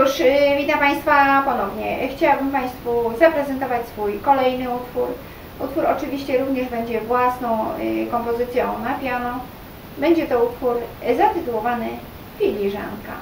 już, y, witam Państwa ponownie. Chciałabym Państwu zaprezentować swój kolejny utwór. Utwór oczywiście również będzie własną y, kompozycją na piano. Będzie to utwór zatytułowany Filiżanka.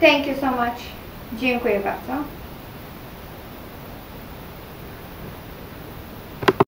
Thank you so much. Dziękuję bardzo.